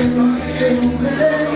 Everybody in the